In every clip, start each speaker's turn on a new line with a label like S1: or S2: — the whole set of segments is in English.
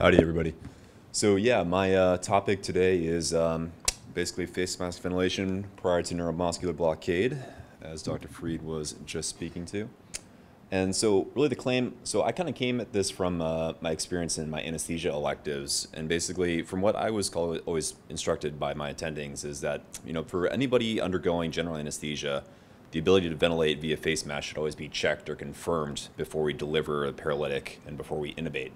S1: Howdy, everybody. So yeah, my uh, topic today is um, basically face mask ventilation prior to neuromuscular blockade, as Dr. Freed was just speaking to. And so really the claim, so I kind of came at this from uh, my experience in my anesthesia electives. And basically from what I was always instructed by my attendings is that, you know, for anybody undergoing general anesthesia, the ability to ventilate via face mask should always be checked or confirmed before we deliver a paralytic and before we intubate.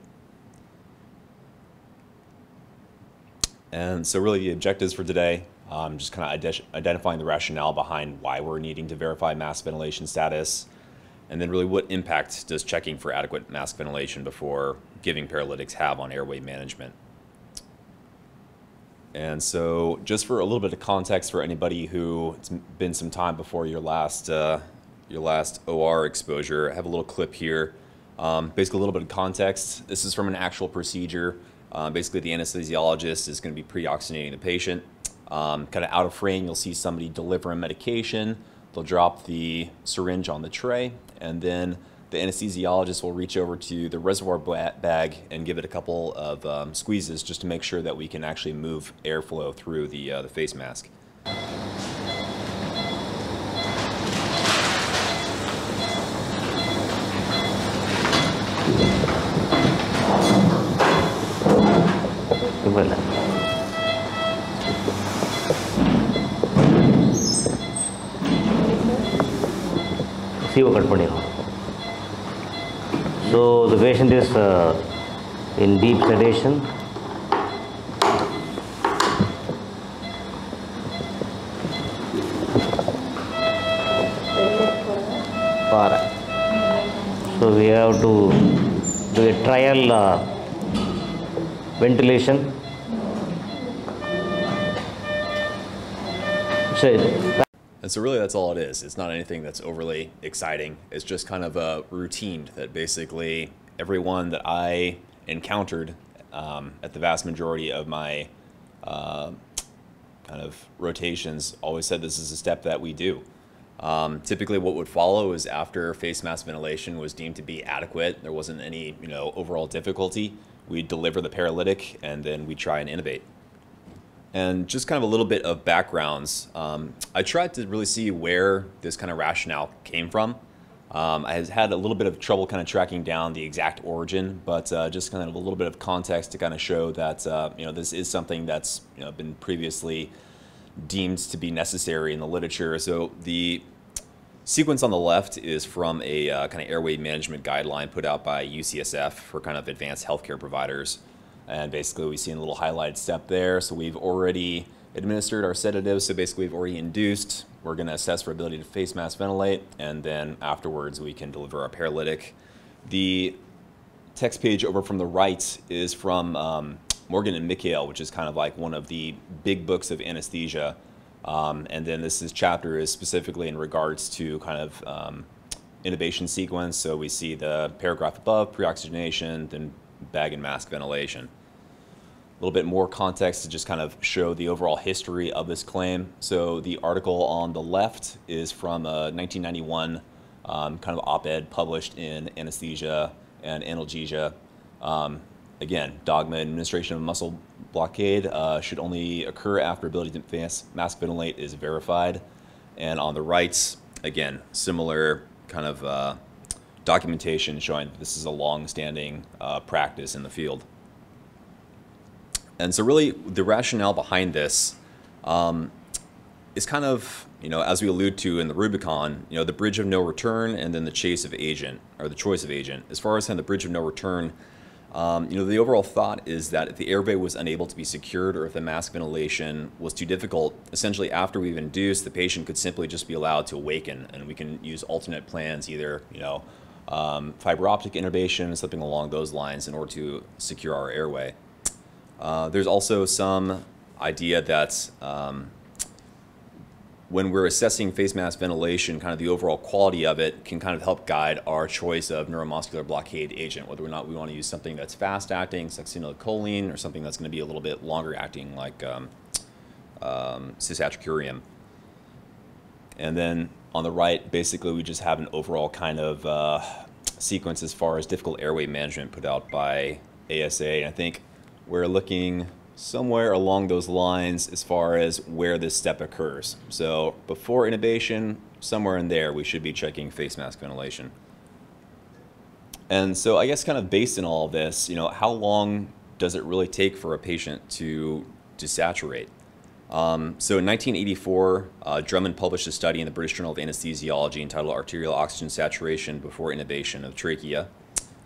S1: And so really the objectives for today, um, just kind of identifying the rationale behind why we're needing to verify mask ventilation status, and then really what impact does checking for adequate mask ventilation before giving paralytics have on airway management. And so just for a little bit of context for anybody who it's been some time before your last, uh, your last OR exposure, I have a little clip here. Um, basically a little bit of context. This is from an actual procedure. Um, basically, the anesthesiologist is going to be pre-oxygenating the patient. Um, kind of out of frame, you'll see somebody deliver a medication. They'll drop the syringe on the tray, and then the anesthesiologist will reach over to the reservoir bag and give it a couple of um, squeezes just to make sure that we can actually move airflow through the, uh, the face mask.
S2: video cut pannirom so the patient is uh, in deep sedation para so we have to do a trial uh, ventilation so
S1: And so really that's all it is. It's not anything that's overly exciting. It's just kind of a routine that basically everyone that I encountered um, at the vast majority of my uh, kind of rotations always said this is a step that we do. Um, typically what would follow is after face mask ventilation was deemed to be adequate, there wasn't any you know overall difficulty, we'd deliver the paralytic and then we try and intubate. And just kind of a little bit of backgrounds. Um, I tried to really see where this kind of rationale came from. Um, I had a little bit of trouble kind of tracking down the exact origin, but uh, just kind of a little bit of context to kind of show that uh, you know this is something that's you know been previously deemed to be necessary in the literature. So the sequence on the left is from a uh, kind of airway management guideline put out by UCSF for kind of advanced healthcare providers. And basically we see a little highlighted step there. So we've already administered our sedatives. So basically we've already induced. We're going to assess for ability to face mask ventilate. And then afterwards we can deliver our paralytic. The text page over from the right is from um, Morgan and Mikhail, which is kind of like one of the big books of anesthesia. Um, and then this is chapter is specifically in regards to kind of um, intubation sequence. So we see the paragraph above, pre-oxygenation, then bag and mask ventilation. A little bit more context to just kind of show the overall history of this claim. So the article on the left is from a 1991 um, kind of op-ed published in Anesthesia and Analgesia. Um, again, dogma administration of muscle blockade uh, should only occur after ability to mask ventilate is verified. And on the right, again, similar kind of uh, documentation showing that this is a long-standing uh, practice in the field. And so really the rationale behind this um, is kind of, you know, as we allude to in the Rubicon, you know, the bridge of no return and then the chase of agent, or the choice of agent. As far as kind of the bridge of no return, um, you know, the overall thought is that if the airway was unable to be secured or if the mask ventilation was too difficult, essentially after we've induced, the patient could simply just be allowed to awaken and we can use alternate plans, either, you know, um, fiber optic intubation, something along those lines in order to secure our airway. Uh, there's also some idea that um, when we're assessing face mask ventilation, kind of the overall quality of it can kind of help guide our choice of neuromuscular blockade agent, whether or not we want to use something that's fast acting, succinylcholine, or something that's going to be a little bit longer acting, like um, um, cisatracurium. And then on the right, basically, we just have an overall kind of uh, sequence as far as difficult airway management put out by ASA. And I think we're looking somewhere along those lines as far as where this step occurs. So before intubation, somewhere in there, we should be checking face mask ventilation. And so I guess kind of based on all of this, you know, how long does it really take for a patient to, to saturate? Um, so in 1984, uh, Drummond published a study in the British Journal of Anesthesiology entitled Arterial Oxygen Saturation Before Intubation of Trachea.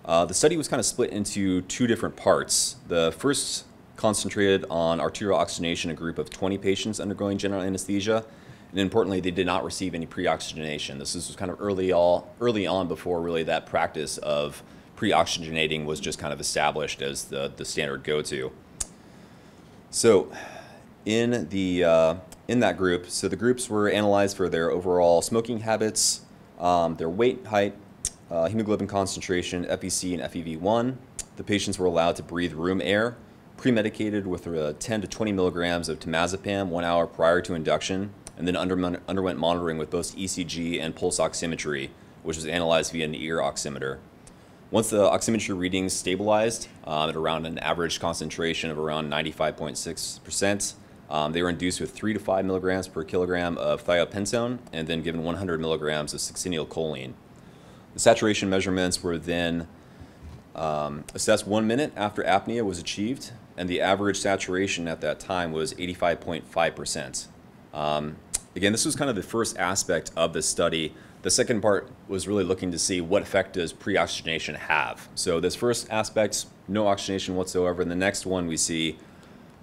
S1: Uh, the study was kind of split into two different parts. The first concentrated on arterial oxygenation, a group of 20 patients undergoing general anesthesia, and importantly, they did not receive any pre-oxygenation. This was kind of early, all, early on before really that practice of pre-oxygenating was just kind of established as the, the standard go-to. So in, the, uh, in that group, so the groups were analyzed for their overall smoking habits, um, their weight, height, uh, hemoglobin concentration, FVC, and FEV1. The patients were allowed to breathe room air, pre-medicated with uh, 10 to 20 milligrams of temazepam one hour prior to induction, and then under, underwent monitoring with both ECG and pulse oximetry, which was analyzed via an ear oximeter. Once the oximetry readings stabilized um, at around an average concentration of around 95.6%, um, they were induced with 3 to 5 milligrams per kilogram of thiopentone and then given 100 milligrams of succinylcholine. The saturation measurements were then um, assessed one minute after apnea was achieved, and the average saturation at that time was 85.5%. Um, again, this was kind of the first aspect of the study. The second part was really looking to see what effect does pre-oxygenation have. So this first aspect, no oxygenation whatsoever. And the next one, we see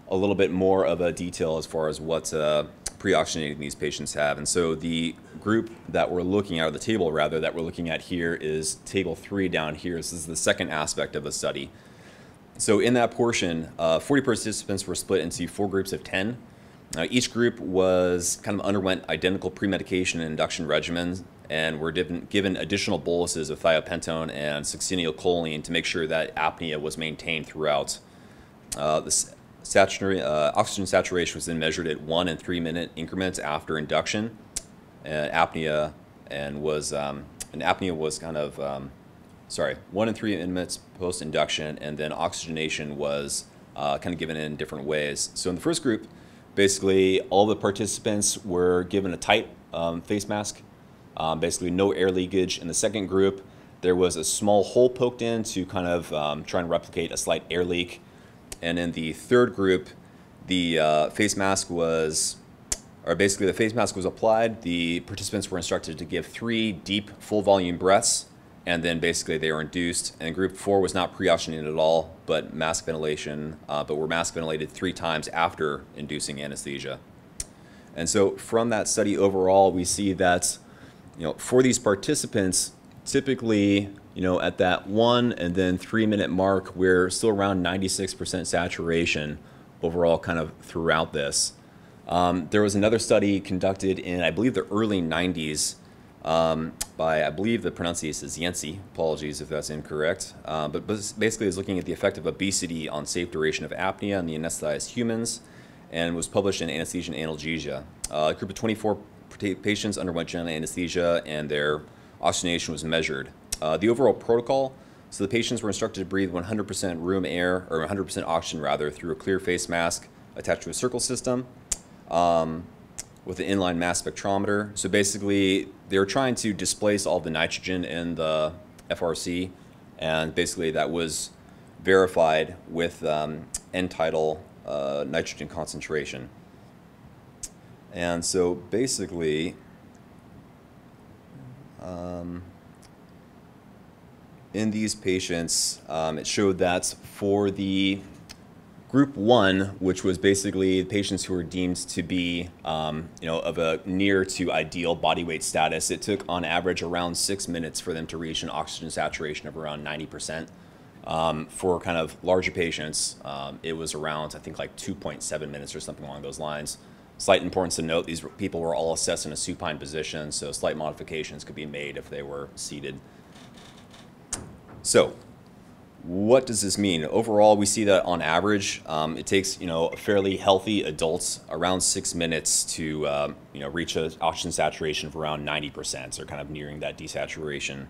S1: a little bit more of a detail as far as what uh, pre-oxygenating these patients have. And so the group that we're looking at, or the table rather, that we're looking at here is table three down here. This is the second aspect of the study. So in that portion, uh, 40 participants were split into four groups of 10. Uh, each group was kind of underwent identical pre-medication and induction regimens and were given, additional boluses of thiopentone and succinylcholine to make sure that apnea was maintained throughout. Uh, the uh, oxygen saturation was then measured at one and three minute increments after induction. And apnea and was um, and apnea was kind of um, sorry one and three minutes post induction, and then oxygenation was uh, kind of given in different ways. So in the first group, basically all the participants were given a tight um, face mask, um, basically no air leakage. In the second group, there was a small hole poked in to kind of um, try and replicate a slight air leak. And in the third group, the uh, face mask was, or basically the face mask was applied. The participants were instructed to give three deep, full volume breaths, and then basically they were induced. And group four was not pre-oxygenated at all, but mask ventilation, uh, but were mask ventilated three times after inducing anesthesia. And so from that study overall, we see that, you know, for these participants, typically you know, at that one and then three minute mark, we're still around 96% saturation overall kind of throughout this. Um, there was another study conducted in, I believe, the early 90s um, by, I believe the pronunciation is Yancey. Apologies if that's incorrect. Uh, but basically, is looking at the effect of obesity on safe duration of apnea in the anesthetized humans and was published in Anesthesia and Analgesia. Uh, a group of 24 patients underwent general anesthesia and their oxygenation was measured. Uh, the overall protocol, so the patients were instructed to breathe 100% room air, or 100% oxygen rather, through a clear face mask attached to a circle system um, with an inline mass spectrometer. So basically, they were trying to displace all the nitrogen in the FRC, and basically that was verified with um, end-tidal uh, nitrogen concentration. And so basically, um, in these patients, um, it showed that for the group one, which was basically patients who were deemed to be, um, you know, of a near to ideal body weight status, it took on average around six minutes for them to reach an oxygen saturation of around 90%. Um, for kind of larger patients, um, it was around, I think, like 2.7 minutes or something along those lines. Slight importance to note, these people were all assessed in a supine position, so slight modifications could be made if they were seated. So what does this mean? Overall, we see that on average, um, it takes you know a fairly healthy adults around six minutes to um, you know reach an oxygen saturation of around 90%, so kind of nearing that desaturation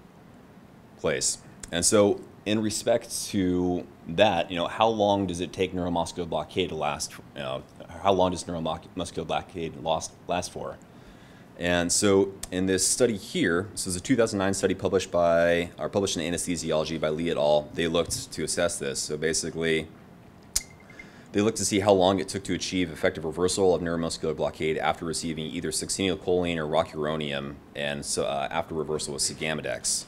S1: place. And so in respect to that, you know, how long does it take neuromuscular blockade to last? You know, how long does neuromuscular blockade last, last for? And so in this study here, this is a 2009 study published by, or published in Anesthesiology by Lee et al. They looked to assess this. So basically, they looked to see how long it took to achieve effective reversal of neuromuscular blockade after receiving either succinylcholine or rocuronium, and so, uh, after reversal with Sugammadex.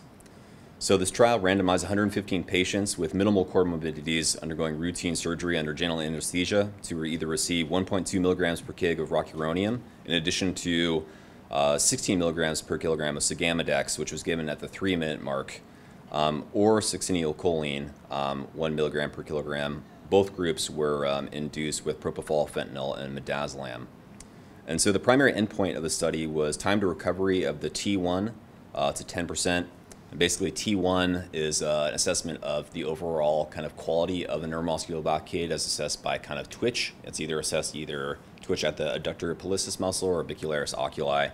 S1: So this trial randomized 115 patients with minimal comorbidities undergoing routine surgery under general anesthesia to either receive 1.2 milligrams per kg of rocuronium in addition to uh, 16 milligrams per kilogram of Sugammadex, which was given at the three-minute mark, um, or succinylcholine, um, one milligram per kilogram. Both groups were um, induced with propofol, fentanyl, and midazolam. And so the primary endpoint of the study was time to recovery of the T1 uh, to 10% basically, T1 is uh, an assessment of the overall kind of quality of the neuromuscular blockade as assessed by kind of twitch. It's either assessed either twitch at the adductor pollicis muscle or orbicularis oculi.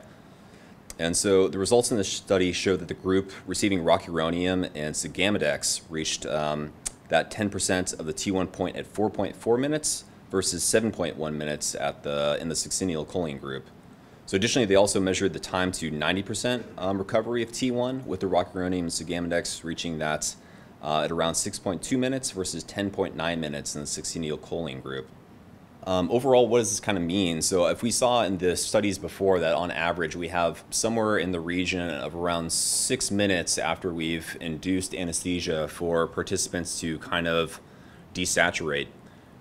S1: And so the results in this study showed that the group receiving rocuronium and Sugammadex reached um, that 10% of the T1 point at 4.4 minutes versus 7.1 minutes at the in the succinylcholine group. So additionally, they also measured the time to 90% um, recovery of T1 with the rocuronium and Sugammadex reaching that uh, at around 6.2 minutes versus 10.9 minutes in the succinylcholine group. Um, overall, what does this kind of mean? So if we saw in the studies before that on average we have somewhere in the region of around six minutes after we've induced anesthesia for participants to kind of desaturate.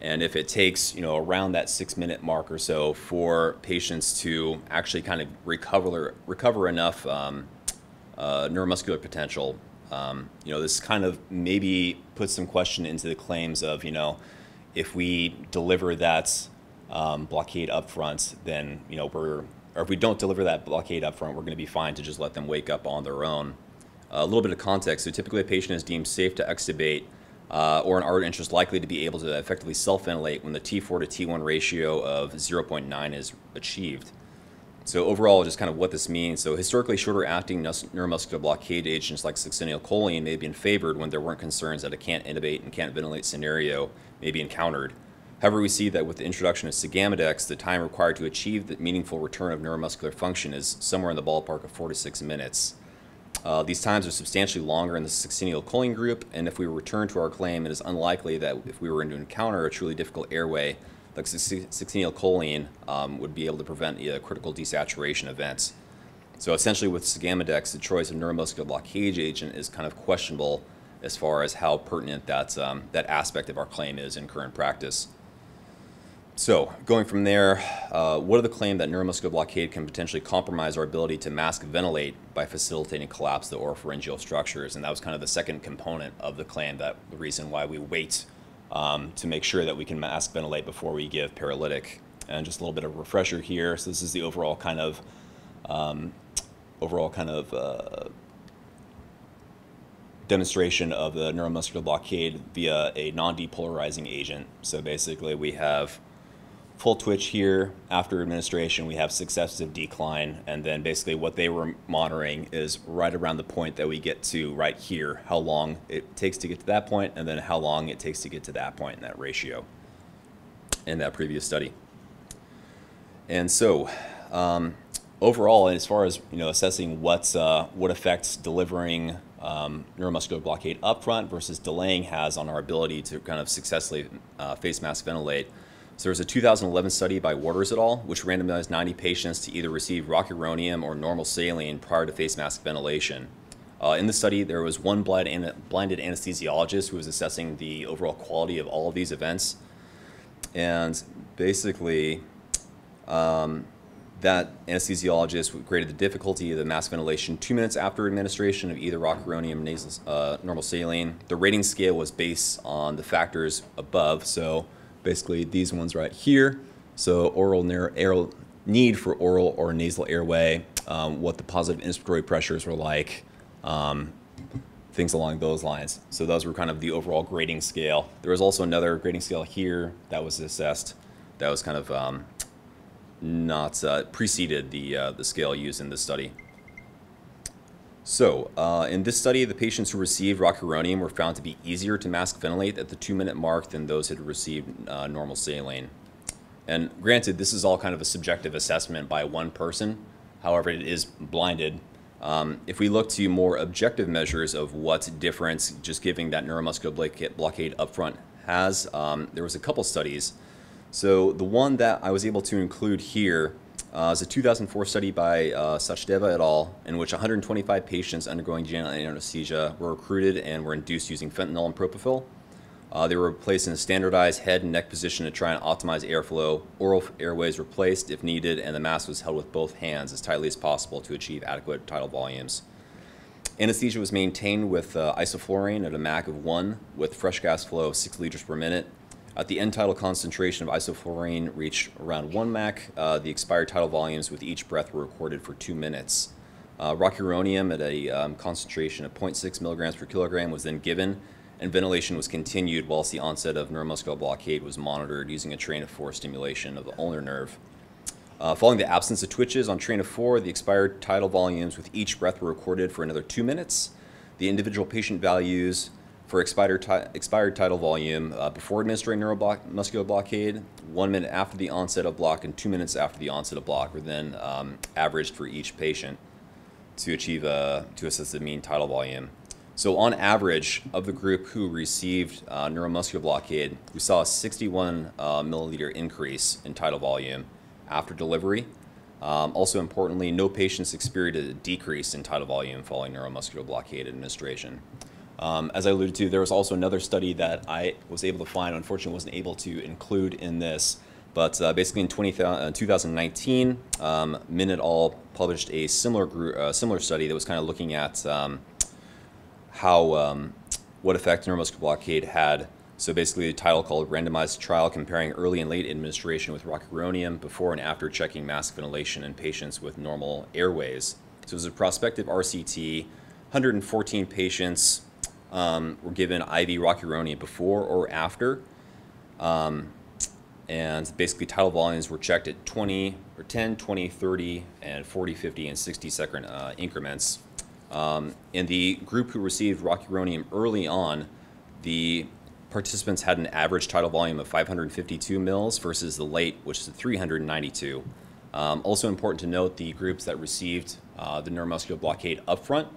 S1: And if it takes, you know, around that six minute mark or so for patients to actually kind of recover, recover enough um, uh, neuromuscular potential, um, you know, this kind of maybe puts some question into the claims of, you know, if we deliver that um, blockade up front, then, you know, we're, or if we don't deliver that blockade up front, we're going to be fine to just let them wake up on their own. Uh, a little bit of context. So typically a patient is deemed safe to extubate uh, or an ardent interest likely to be able to effectively self-ventilate when the T4 to T1 ratio of 0.9 is achieved. So overall, just kind of what this means. So historically, shorter-acting neuromuscular blockade agents like succinylcholine may have been favored when there weren't concerns that a can't intubate and can't ventilate scenario may be encountered. However, we see that with the introduction of Sugammadex, the time required to achieve the meaningful return of neuromuscular function is somewhere in the ballpark of four to six minutes. Uh, these times are substantially longer in the succinylcholine group, and if we return to our claim, it is unlikely that if we were to encounter a truly difficult airway, like succinylcholine um, would be able to prevent a critical desaturation events. So essentially with Sugammadex, the choice of neuromuscular blockade agent is kind of questionable as far as how pertinent that, um, that aspect of our claim is in current practice. So, going from there, uh, what are the claim that neuromuscular blockade can potentially compromise our ability to mask ventilate by facilitating collapse of the oropharyngeal structures? And that was kind of the second component of the claim, that the reason why we wait um, to make sure that we can mask ventilate before we give paralytic. And just a little bit of refresher here. So this is the overall kind of um, overall kind of uh, demonstration of the neuromuscular blockade via a non-depolarizing agent. So basically, we have full twitch here after administration we have successive decline and then basically what they were monitoring is right around the point that we get to right here how long it takes to get to that point and then how long it takes to get to that point in that ratio in that previous study. And so um, overall as far as you know assessing what's uh, what affects delivering um, neuromuscular blockade upfront versus delaying has on our ability to kind of successfully uh, face mask ventilate so there was a 2011 study by Warters et al., which randomized 90 patients to either receive rocuronium or normal saline prior to face mask ventilation. Uh, in the study, there was one blinded anesthesiologist who was assessing the overall quality of all of these events. And basically, um, that anesthesiologist graded the difficulty of the mask ventilation two minutes after administration of either rocuronium nasal, uh, normal saline. The rating scale was based on the factors above, so basically these ones right here. So oral air, need for oral or nasal airway, um, what the positive inspiratory pressures were like, um, things along those lines. So those were kind of the overall grading scale. There was also another grading scale here that was assessed that was kind of um, not uh, preceded the, uh, the scale used in this study. So, uh, in this study, the patients who received rocuronium were found to be easier to mask ventilate at the two minute mark than those who had received uh, normal saline. And granted, this is all kind of a subjective assessment by one person. However, it is blinded. Um, if we look to more objective measures of what difference just giving that neuromuscular blockade upfront has, um, there was a couple studies. So the one that I was able to include here uh, is a 2004 study by uh, Sachdeva et al., in which 125 patients undergoing general anesthesia were recruited and were induced using fentanyl and propofol. Uh, they were placed in a standardized head and neck position to try and optimize airflow. Oral airways were placed if needed, and the mask was held with both hands as tightly as possible to achieve adequate tidal volumes. Anesthesia was maintained with uh, isoflurane at a MAC of 1 with fresh gas flow of 6 liters per minute. At the end tidal concentration of isoflurane reached around 1 MAC, uh, the expired tidal volumes with each breath were recorded for 2 minutes. Uh, rocuronium at a um, concentration of 0.6 milligrams per kilogram was then given and ventilation was continued whilst the onset of neuromuscular blockade was monitored using a train of four stimulation of the ulnar nerve. Uh, following the absence of twitches on train of four, the expired tidal volumes with each breath were recorded for another two minutes. The individual patient values for expired, expired tidal volume uh, before administering neuromuscular blockade, one minute after the onset of block, and two minutes after the onset of block were then um, averaged for each patient to achieve a, to assess the mean tidal volume. So on average, of the group who received uh, neuromuscular blockade, we saw a 61 uh, milliliter increase in tidal volume after delivery. Um, also importantly, no patients experienced a decrease in tidal volume following neuromuscular blockade administration. Um, as I alluded to, there was also another study that I was able to find, unfortunately wasn't able to include in this, but uh, basically in 20, uh, 2019, um, Min et al. published a similar, group, uh, similar study that was kind of looking at um, how um, what effect neuromuscular blockade had. So basically, a title called "Randomized Trial Comparing Early and Late Administration with Rocuronium Before and After Checking Mask Ventilation in Patients with Normal Airways." So it was a prospective RCT. 114 patients um, were given IV rocuronium before or after. Um, and basically tidal volumes were checked at 20 or 10, 20, 30, and 40, 50, and 60 second uh, increments um, in the group who received rocuronium early on, the participants had an average tidal volume of 552 mils versus the late, which is 392. Um, also important to note, the groups that received uh, the neuromuscular blockade upfront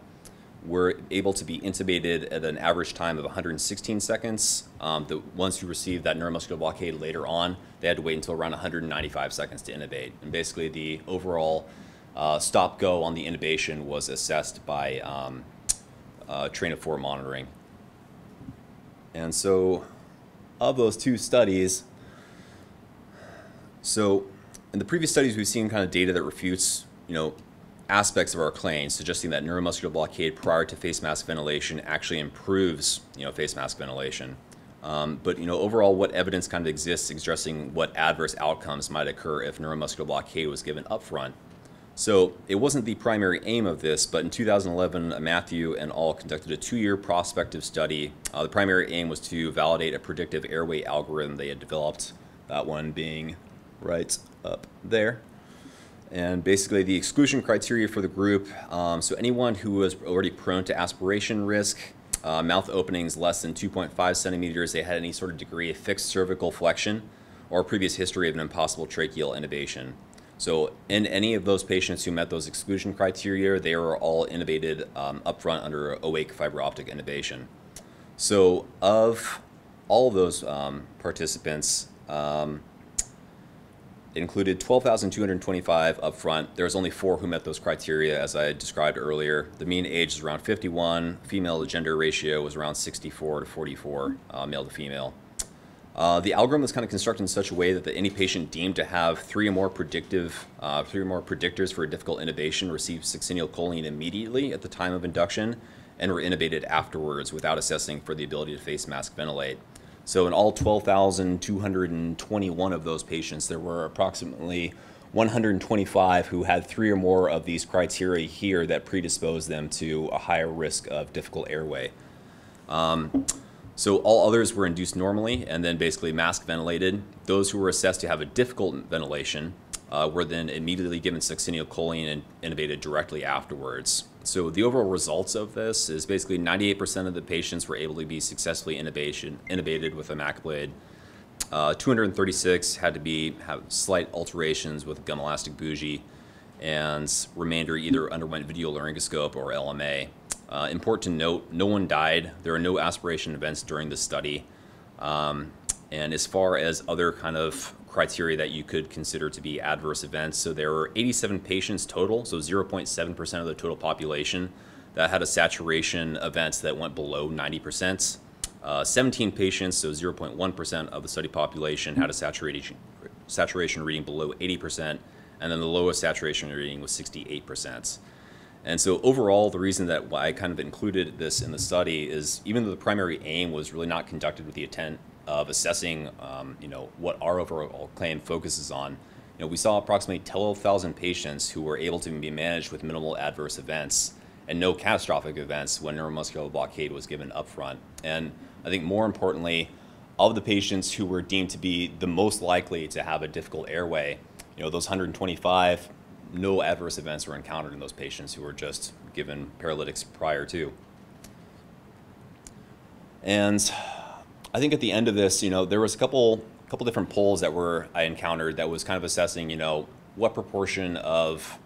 S1: were able to be intubated at an average time of 116 seconds. Um, the ones who received that neuromuscular blockade later on, they had to wait until around 195 seconds to intubate. And basically, the overall uh, stop go on the intubation was assessed by um, uh, train of four monitoring. And so, of those two studies, so in the previous studies, we've seen kind of data that refutes, you know, aspects of our claim, suggesting that neuromuscular blockade prior to face mask ventilation actually improves, you know, face mask ventilation. Um, but you know, overall, what evidence kind of exists suggesting what adverse outcomes might occur if neuromuscular blockade was given upfront? So it wasn't the primary aim of this, but in 2011, Matthew and all conducted a two-year prospective study. Uh, the primary aim was to validate a predictive airway algorithm they had developed, that one being right up there. And basically the exclusion criteria for the group, um, so anyone who was already prone to aspiration risk, uh, mouth openings less than 2.5 centimeters, they had any sort of degree of fixed cervical flexion, or previous history of an impossible tracheal intubation. So in any of those patients who met those exclusion criteria, they were all intubated um, upfront under awake fiber optic intubation. So of all those um, participants, um, included 12,225 upfront. There was only four who met those criteria, as I described earlier. The mean age is around 51. Female to gender ratio was around 64 to 44, uh, male to female. Uh, the algorithm was kind of constructed in such a way that the, any patient deemed to have three or more predictive, uh, three or more predictors for a difficult intubation received succinylcholine immediately at the time of induction and were intubated afterwards without assessing for the ability to face mask ventilate. So in all 12,221 of those patients, there were approximately 125 who had three or more of these criteria here that predisposed them to a higher risk of difficult airway. Um, so all others were induced normally and then basically mask ventilated. Those who were assessed to have a difficult ventilation uh, were then immediately given succinylcholine and intubated directly afterwards. So the overall results of this is basically 98% of the patients were able to be successfully intubated with imacalate. Uh, 236 had to be have slight alterations with gum elastic bougie, and remainder either underwent video laryngoscope or LMA. Uh, important to note, no one died. There are no aspiration events during the study. Um, and as far as other kind of criteria that you could consider to be adverse events, so there were 87 patients total, so 0.7% of the total population that had a saturation events that went below 90%. Uh, 17 patients, so 0.1% of the study population, had a saturation, saturation reading below 80%, and then the lowest saturation reading was 68%. And so overall, the reason that why I kind of included this in the study is even though the primary aim was really not conducted with the intent of assessing, um, you know, what our overall claim focuses on, you know, we saw approximately 12,000 patients who were able to be managed with minimal adverse events and no catastrophic events when neuromuscular blockade was given upfront. And I think more importantly, of the patients who were deemed to be the most likely to have a difficult airway, you know, those 125, no adverse events were encountered in those patients who were just given paralytics prior to. And I think at the end of this, you know, there was a couple couple different polls that were I encountered that was kind of assessing, you know, what proportion of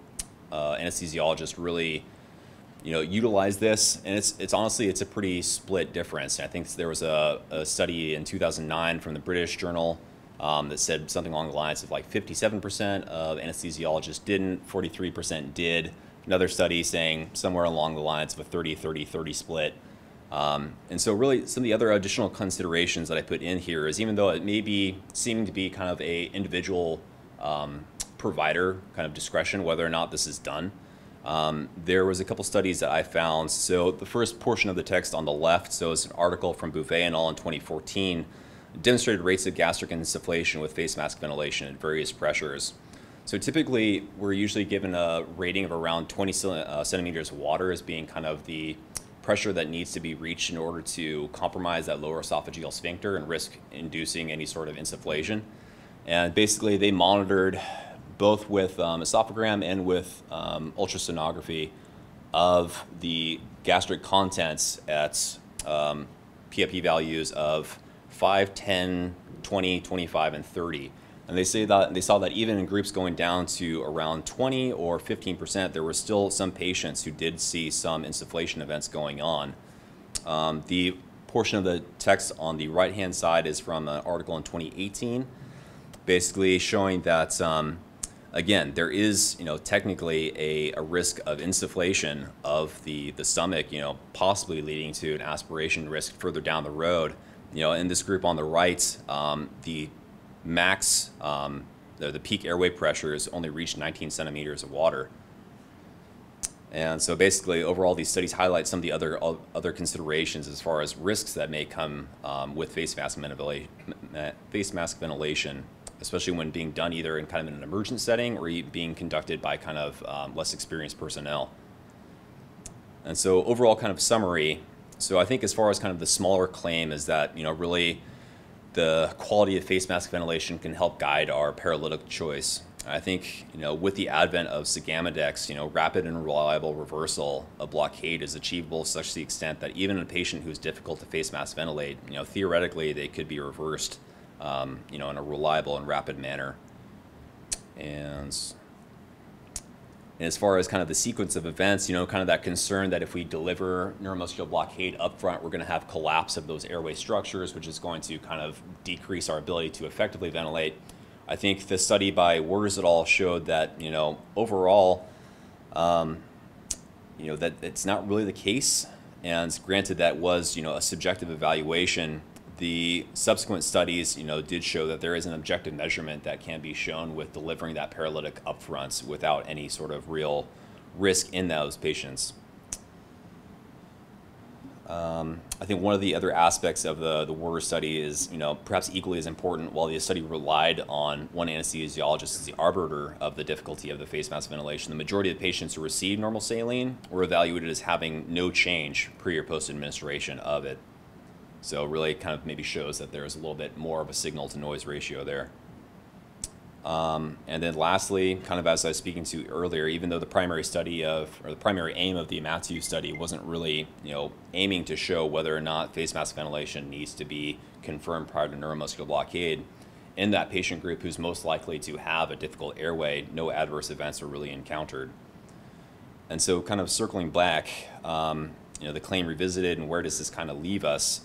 S1: uh, anesthesiologists really, you know, utilize this, and it's it's honestly it's a pretty split difference. I think there was a, a study in 2009 from the British Journal um, that said something along the lines of like 57% of anesthesiologists didn't, 43% did. Another study saying somewhere along the lines of a 30 30 30 split. Um, and so, really, some of the other additional considerations that I put in here is even though it may be seeming to be kind of a individual um, provider kind of discretion whether or not this is done, um, there was a couple studies that I found. So the first portion of the text on the left, so it's an article from Bouvet and all in 2014 demonstrated rates of gastric insufflation with face mask ventilation at various pressures. So typically, we're usually given a rating of around 20 uh, centimeters of water as being kind of the pressure that needs to be reached in order to compromise that lower esophageal sphincter and risk inducing any sort of insufflation. And basically, they monitored both with um, esophagram and with um, ultrasonography of the gastric contents at um, PFP values of 5, 10, 20, 25, and 30. And they say that they saw that even in groups going down to around 20 or 15%, there were still some patients who did see some insufflation events going on. Um, the portion of the text on the right hand side is from an article in 2018, basically showing that, um, again, there is, you know, technically a, a risk of insufflation of the, the stomach, you know, possibly leading to an aspiration risk further down the road you know, in this group on the right, um, the max, um, the, the peak airway pressure is only reached 19 centimeters of water. And so basically, overall, these studies highlight some of the other other considerations as far as risks that may come um, with face mask, face mask ventilation, especially when being done either in kind of an emergent setting or being conducted by kind of um, less experienced personnel. And so overall kind of summary, so I think as far as kind of the smaller claim is that, you know, really the quality of face mask ventilation can help guide our paralytic choice. I think, you know, with the advent of Sugammadex, you know, rapid and reliable reversal of blockade is achievable such to the extent that even a patient who's difficult to face mask ventilate, you know, theoretically they could be reversed, um, you know, in a reliable and rapid manner. And and as far as kind of the sequence of events, you know, kind of that concern that if we deliver neuromuscular blockade up front, we're going to have collapse of those airway structures, which is going to kind of decrease our ability to effectively ventilate. I think the study by Warters et al. showed that, you know, overall, um, you know, that it's not really the case. And granted, that was, you know, a subjective evaluation the subsequent studies, you know, did show that there is an objective measurement that can be shown with delivering that paralytic upfront without any sort of real risk in those patients. Um, I think one of the other aspects of the, the Warters study is, you know, perhaps equally as important, while the study relied on one anesthesiologist as the arbiter of the difficulty of the face mask ventilation, the majority of the patients who received normal saline were evaluated as having no change pre or post administration of it. So really kind of maybe shows that there's a little bit more of a signal to noise ratio there. Um, and then lastly, kind of as I was speaking to earlier, even though the primary study of, or the primary aim of the Matthew study wasn't really, you know, aiming to show whether or not face mask ventilation needs to be confirmed prior to neuromuscular blockade, in that patient group who's most likely to have a difficult airway, no adverse events were really encountered. And so, kind of circling back, um, you know, the claim revisited and where does this kind of leave us?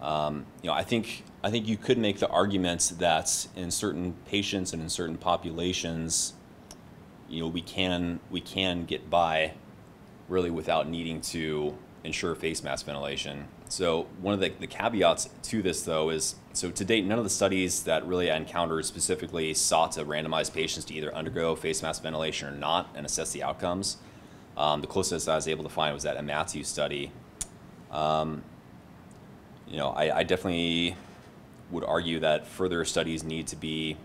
S1: Um, you know, I think I think you could make the argument that in certain patients and in certain populations, you know, we can we can get by really without needing to ensure face mask ventilation. So one of the, the caveats to this though is so to date none of the studies that really I encountered specifically sought to randomize patients to either undergo face mask ventilation or not and assess the outcomes. Um, the closest I was able to find was that a Matthew study. Um, you know, I, I definitely would argue that further studies need to be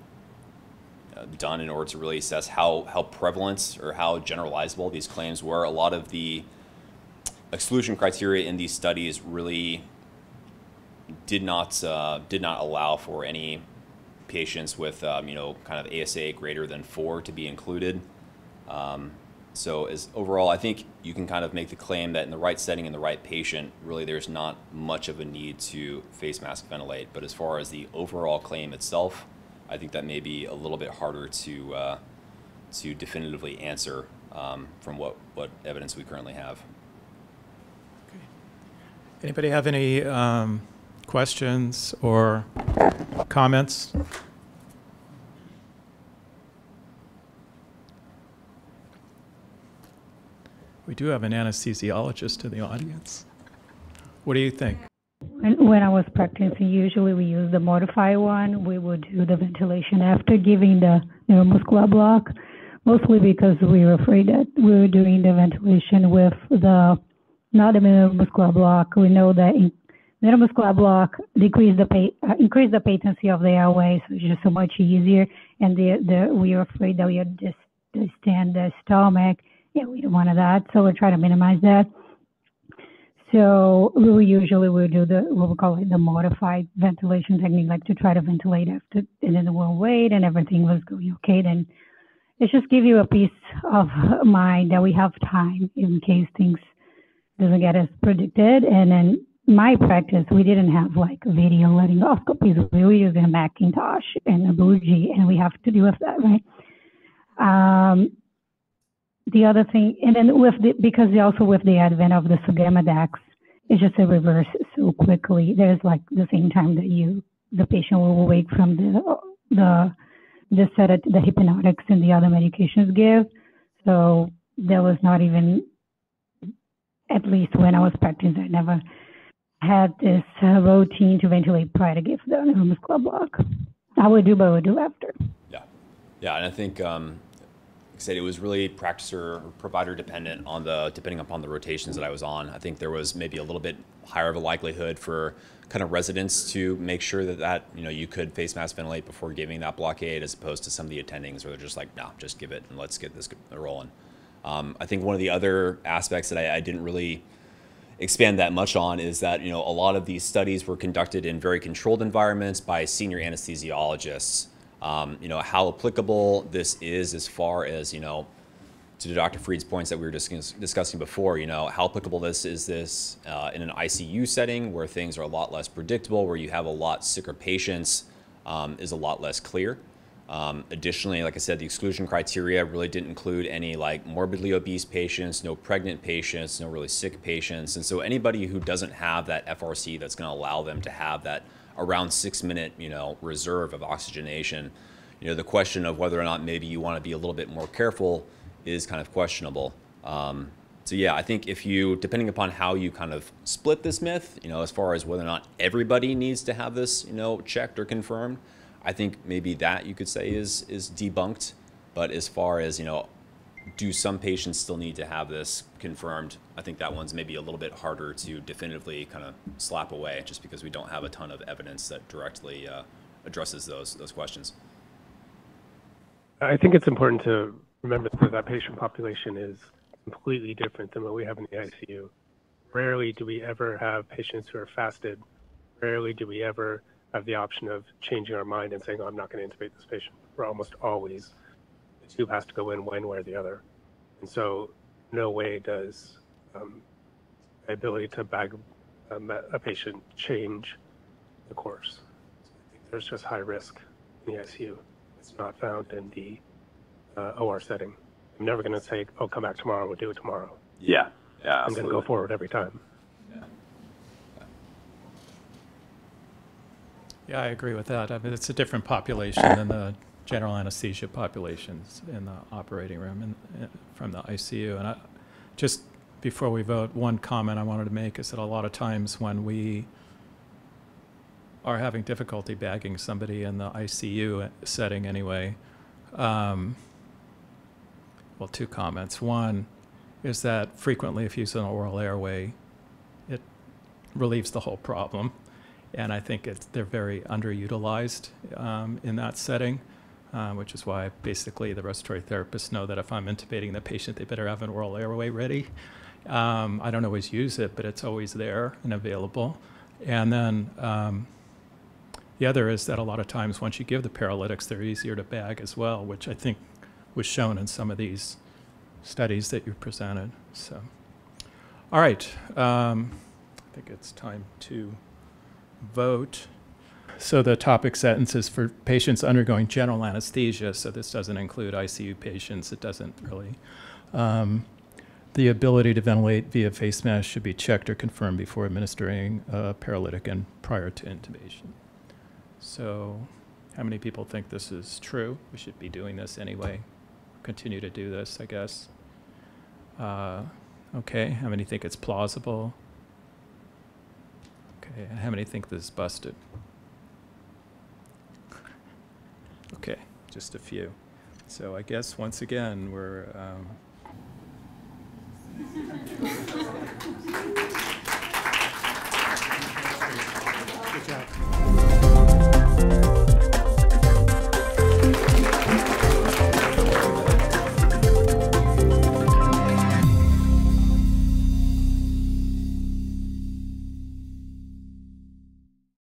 S1: uh, done in order to really assess how, how prevalent or how generalizable these claims were. A lot of the exclusion criteria in these studies really did not uh, did not allow for any patients with um, you know kind of ASA greater than four to be included. Um, so as overall, I think you can kind of make the claim that in the right setting in the right patient, really there's not much of a need to face mask ventilate. But as far as the overall claim itself, I think that may be a little bit harder to uh, to definitively answer um, from what what evidence we currently have. Okay.
S3: Anybody have any um, questions or comments? We do have an anesthesiologist in the audience. What do you think?
S4: When, when I was practicing, usually we use the modified one. We would do the ventilation after giving the neuromuscular block, mostly because we were afraid that we were doing the ventilation with the not the neuromuscular block. We know that neuromuscular block decrease the uh, increase the patency of the airway, so it's just so much easier. And the, the we were afraid that we would just distend the stomach. Yeah, we don't want that, so we're trying to minimize that. So we usually will do the what we call it the modified ventilation technique, like to try to ventilate after, and then we'll wait, and everything was going okay. Then it just give you a peace of mind that we have time in case things doesn't get as predicted. And then my practice, we didn't have like video laryngoscopies. We were using a Macintosh and a bougie, and we have to deal with that, right? Um, the other thing, and then with the, because also with the advent of the Sugammadex, it's just a reverse so quickly. There's like the same time that you, the patient will wake from the, the, the sedative, the hypnotics and the other medications give. So there was not even at least when I was practicing, I never had this uh, routine to ventilate prior to give the neuromuscular block. I would do, but I would do after.
S1: Yeah, yeah, and I think, um, said, it was really practicer or provider dependent on the depending upon the rotations that I was on. I think there was maybe a little bit higher of a likelihood for kind of residents to make sure that that you know you could face mask ventilate before giving that blockade, as opposed to some of the attendings where they're just like, no, nah, just give it and let's get this rolling. Um, I think one of the other aspects that I, I, didn't really expand that much on is that you know a lot of these studies were conducted in very controlled environments by senior anesthesiologists. Um, you know how applicable this is as far as you know to Dr. Freed's points that we were discuss discussing before. You know how applicable this is this uh, in an ICU setting where things are a lot less predictable, where you have a lot sicker patients, um, is a lot less clear. Um, additionally, like I said, the exclusion criteria really didn't include any like morbidly obese patients, no pregnant patients, no really sick patients. And so anybody who doesn't have that FRC that's going to allow them to have that around six minute, you know, reserve of oxygenation, you know, the question of whether or not maybe you want to be a little bit more careful is kind of questionable. Um, so yeah, I think if you, depending upon how you kind of split this myth, you know, as far as whether or not everybody needs to have this, you know, checked or confirmed, I think maybe that you could say is is debunked. But as far as you know, do some patients still need to have this confirmed? I think that one's maybe a little bit harder to definitively kind of slap away, just because we don't have a ton of evidence that directly uh, addresses those those questions.
S5: I think it's important to remember that that patient population is completely different than what we have in the ICU. Rarely do we ever have patients who are fasted. Rarely do we ever have the option of changing our mind and saying, oh, I'm not going to intubate this patient. We're almost always tube has to go in one way or the other. And so, no way does um, the ability to bag um, a patient change the course. I think there's just high risk in the ICU. It's not found in the uh, OR setting. I'm never going to say, "Oh, come back tomorrow. We'll do it tomorrow."
S1: Yeah, yeah,
S5: I'm going to go forward every time.
S3: Yeah, I agree with that. I mean, it's a different population than the general anesthesia populations in the operating room and from the ICU. And I, just before we vote, one comment I wanted to make is that a lot of times when we are having difficulty bagging somebody in the ICU setting anyway, um, well, two comments. One is that frequently, if you use an oral airway, it relieves the whole problem. And I think it's, they're very underutilized um, in that setting, uh, which is why basically the respiratory therapists know that if I'm intubating the patient, they better have an oral airway ready. Um, I don't always use it, but it's always there and available. And then um, the other is that a lot of times once you give the paralytics, they're easier to bag as well, which I think was shown in some of these studies that you presented. So, all right, um, I think it's time to vote. So the topic sentence is for patients undergoing general anesthesia. So this doesn't include ICU patients. It doesn't really. Um, the ability to ventilate via face mask should be checked or confirmed before administering a paralytic and prior to intubation. So, how many people think this is true? We should be doing this anyway. Continue to do this, I guess. Uh, okay, how many think it's plausible? Okay, how many think this is busted? Okay, just a few. So I guess once again, we're. Um Good job.